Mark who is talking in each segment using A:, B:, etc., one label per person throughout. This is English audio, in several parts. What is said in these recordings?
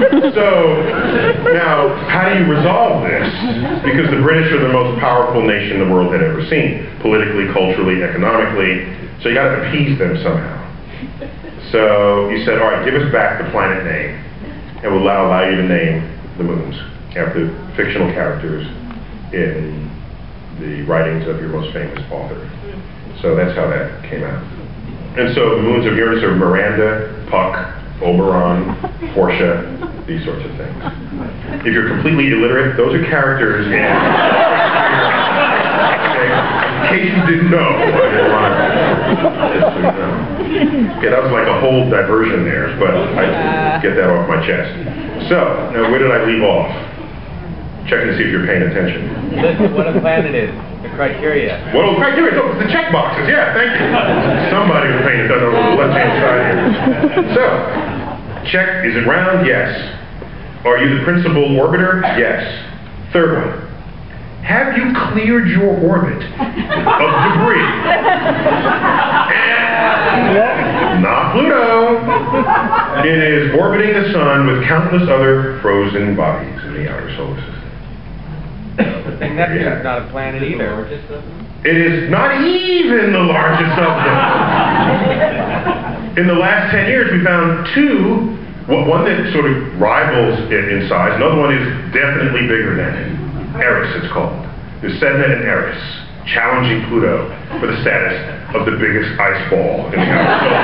A: So, now, how do you resolve this? Because the British are the most powerful nation the world had ever seen, politically, culturally, economically, so you gotta appease them somehow. So, you said, all right, give us back the planet name, and we'll allow, allow you to name the moons after fictional characters in the writings of your most famous author. So that's how that came out. And so the moons of Uranus are Miranda, Puck, Oberon, Portia, these sorts of things. If you're completely illiterate, those are characters in. in case you didn't know. I didn't want to- Yeah, that was like a whole diversion there, but I get that off my chest. So, now where did I leave off? Checking to see if you're paying attention.
B: List what a planet is, the criteria.
A: Well, criteria, no, the check boxes, yeah, thank you. Somebody was paying attention on the left-hand side here. So, check, is it round? Yes. Are you the principal orbiter? Yes. Third one, have you cleared your orbit of debris? Not Pluto. It is orbiting the sun with countless other frozen bodies in the outer solar system.
B: And Neptune's not a planet either.
A: It is not even the largest of them. In the last 10 years, we found two, one that sort of rivals it in size, another one is definitely bigger than it. Eris, it's called. There's Sedna and Eris, challenging Pluto for the status of the biggest ice ball in the solar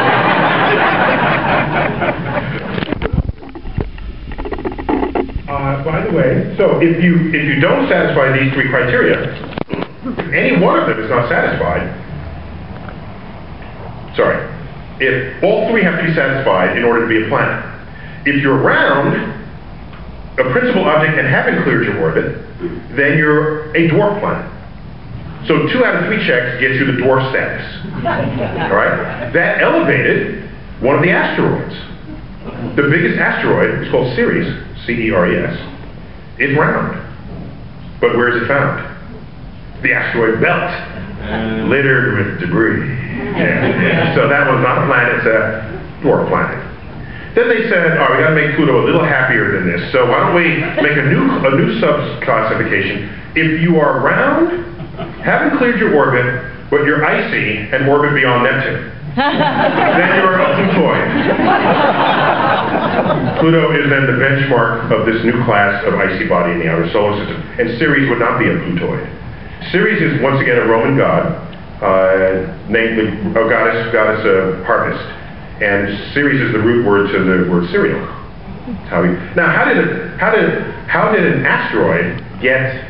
A: Uh, by the way, so if you, if you don't satisfy these three criteria, if any one of them is not satisfied, sorry, if all three have to be satisfied in order to be a planet. If you're round, a principal object and haven't cleared your orbit, then you're a dwarf planet. So two out of three checks gets you the dwarf status. All right? That elevated one of the asteroids. The biggest asteroid is called Ceres, C-E-R-E-S. It's round. But where is it found? The asteroid belt, littered with debris. Yeah. So that one's not a planet, it's a dwarf planet. Then they said, all right, we got to make Pluto a little happier than this. So why don't we make a new a new sub-classification? If you are round, haven't cleared your orbit, but you're icy and orbit beyond Neptune, then you're a Plutoid. Pluto is then the benchmark of this new class of icy body in the outer solar system, and Ceres would not be a Plutoid. Ceres is once again a Roman god, uh, named the a goddess goddess of harvest, and Ceres is the root word to the word cereal. How we, now, how did it, how did how did an asteroid get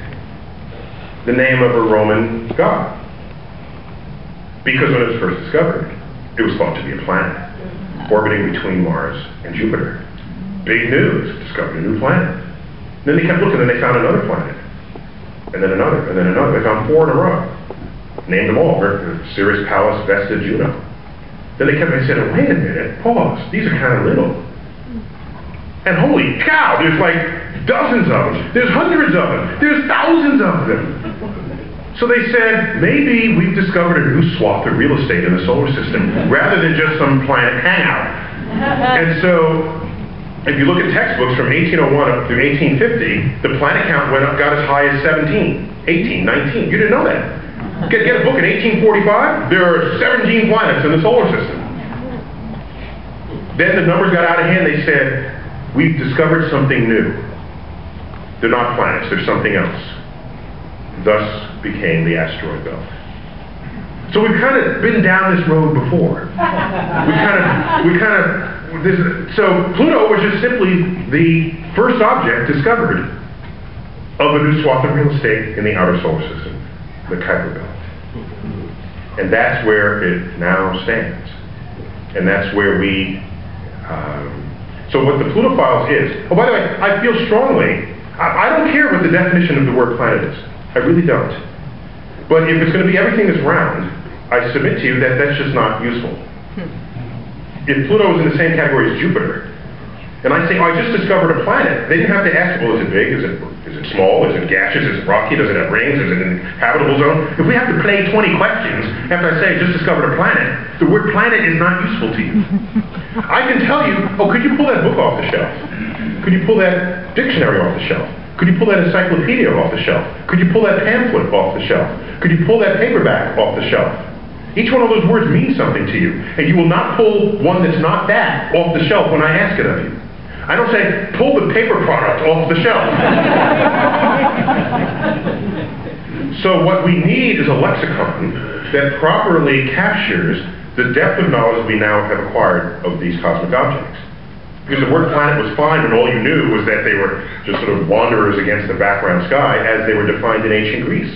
A: the name of a Roman god? Because when it was first discovered, it was thought to be a planet orbiting between Mars and Jupiter. Big news, discovered a new planet. And Then they kept looking and they found another planet. And then another, and then another. They found four in a row. Named them all. Ceres, Pallas, Vesta, Juno. Then they kept, and said, wait a minute, pause. These are kind of little. And holy cow, there's like dozens of them. There's hundreds of them. There's thousands of them. So they said, maybe we've discovered a new swath of real estate in the solar system rather than just some planet hangout. And so, if you look at textbooks from 1801 up through 1850, the planet count went up, got as high as 17, 18, 19. You didn't know that. Get, get a book in 1845, there are 17 planets in the solar system. Then the numbers got out of hand, they said, we've discovered something new. They're not planets, they're something else. Thus became the asteroid belt. So we've kind of been down this road before. We kind of, we kind of, this, so Pluto was just simply the first object discovered of a new swath of real estate in the outer solar system, the Kuiper Belt. And that's where it now stands. And that's where we, um, so what the Pluto Files is, oh, by the way, I feel strongly, I, I don't care what the definition of the word planet is. I really don't. But if it's going to be everything that's round, I submit to you that that's just not useful. If Pluto was in the same category as Jupiter, and I say, oh, I just discovered a planet, they didn't have to ask, well, is it big? Is it, is it small? Is it gaseous? Is it rocky? Does it have rings? Is it an habitable zone? If we have to play 20 questions after I say I just discovered a planet, the word planet is not useful to you. I can tell you, oh, could you pull that book off the shelf? Could you pull that dictionary off the shelf? Could you pull that encyclopedia off the shelf? Could you pull that pamphlet off the shelf? Could you pull that paperback off the shelf? Each one of those words means something to you, and you will not pull one that's not that off the shelf when I ask it of you. I don't say, pull the paper product off the shelf. so what we need is a lexicon that properly captures the depth of knowledge we now have acquired of these cosmic objects. Because the word planet was fine when all you knew was that they were just sort of wanderers against the background sky as they were defined in ancient Greece.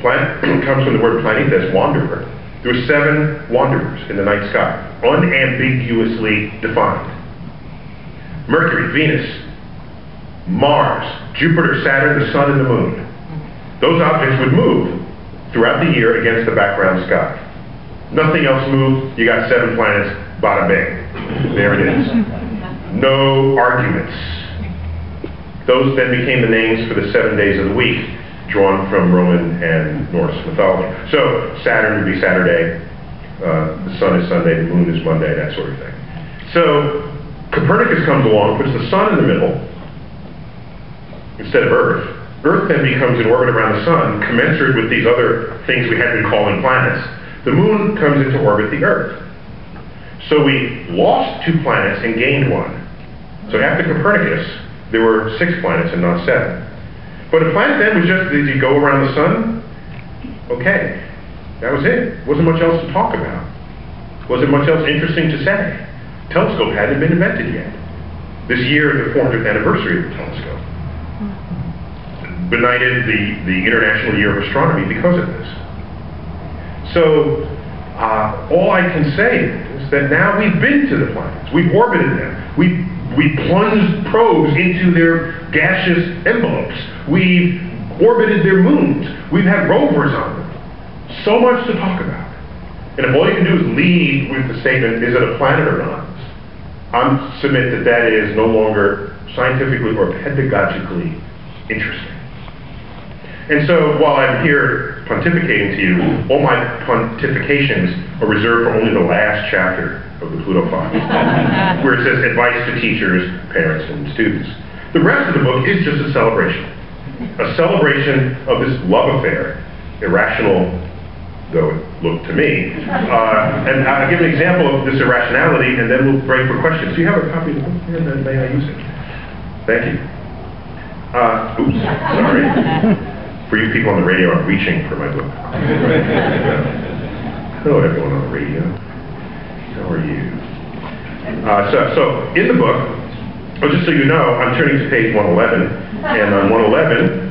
A: Planet comes from the word planetes, wanderer. There were seven wanderers in the night sky, unambiguously defined. Mercury, Venus, Mars, Jupiter, Saturn, the Sun, and the Moon. Those objects would move throughout the year against the background sky. Nothing else moved, you got seven planets, bada bing. There it is no arguments. Those then became the names for the seven days of the week, drawn from Roman and Norse mythology. So Saturn would be Saturday, uh, the sun is Sunday, the moon is Monday, that sort of thing. So Copernicus comes along, puts the sun in the middle instead of Earth. Earth then becomes in orbit around the sun, commensurate with these other things we had been calling planets. The moon comes into orbit the Earth. So we lost two planets and gained one. So after Copernicus, there were six planets and not seven. But a planet then was just, did you go around the sun? Okay, that was it. Wasn't much else to talk about. Wasn't much else interesting to say. Telescope hadn't been invented yet. This year, is the 400th anniversary of the telescope. Benighted the, the International Year of Astronomy because of this. So, uh, all I can say is that now we've been to the planets. We've orbited them. We've we plunged probes into their gaseous envelopes. We've orbited their moons. We've had rovers on them. So much to talk about. And if all you can do is lead with the statement, is it a planet or not? I submit that that is no longer scientifically or pedagogically interesting. And so while I'm here pontificating to you, all my pontifications are reserved for only the last chapter of the Pluto Files, where it says advice to teachers, parents, and students. The rest of the book is just a celebration. A celebration of this love affair, irrational though it looked to me. Uh, and I'll give an example of this irrationality, and then we'll break for questions. Do you have a copy of the book here? Then may I use it? Thank you. Uh, oops, sorry. For you people on the radio, I'm reaching for my book. Hello, everyone on the radio. How are you? Uh, so, so, in the book, well, just so you know, I'm turning to page 111, and on 111,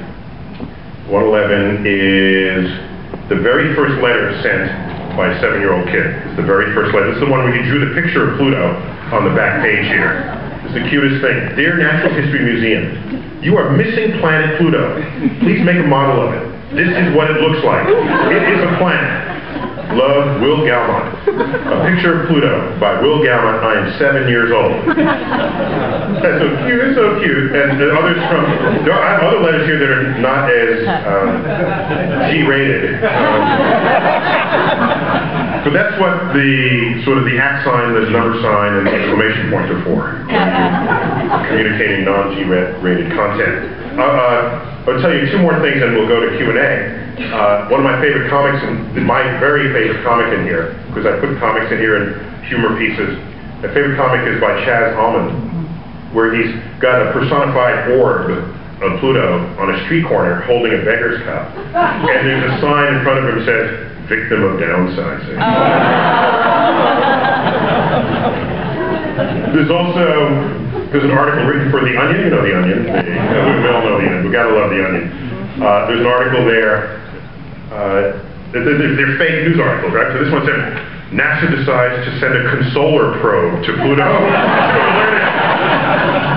A: 111 is the very first letter sent by a seven-year-old kid. It's the very first letter. This is the one where he drew the picture of Pluto on the back page here. It's the cutest thing. Dear Natural History Museum, you are missing planet Pluto. Please make a model of it. This is what it looks like. It is a planet. Love, Will Galmont. A picture of Pluto by Will Galmont. I am seven years old. That's so cute. It's so cute. And the others from, there are, I have other letters here that are not as um, G-rated. Um, but that's what the sort of the at sign, the number sign, and the exclamation points are for. Communicating non-G-rated content. Uh, uh, I'll tell you two more things, and we'll go to Q&A. Uh, one of my favorite comics, and my very favorite comic in here, because I put comics in here in humor pieces. My favorite comic is by Chaz Almond, where he's got a personified orb of Pluto on a street corner holding a beggar's cup. And there's a sign in front of him that says, victim of downsizing. there's also, there's an article written for The Onion, you know The Onion, we all know The Onion, we gotta love The Onion. Uh, there's an article there uh, they're, they're, fake news articles, right? So this one said, NASA decides to send a consoler probe to Pluto.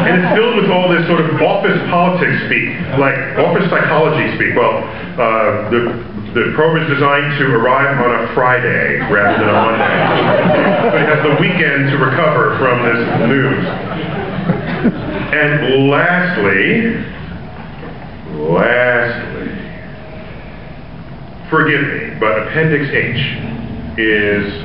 A: and it's filled with all this sort of office politics speak, like office psychology speak. Well, uh, the, the probe is designed to arrive on a Friday rather than a Monday. so it has the weekend to recover from this news. And lastly, lastly, forgive me, but Appendix H is